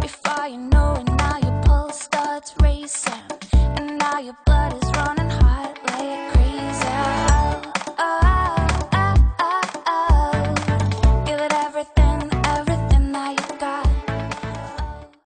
Before you know it, now your pulse starts racing.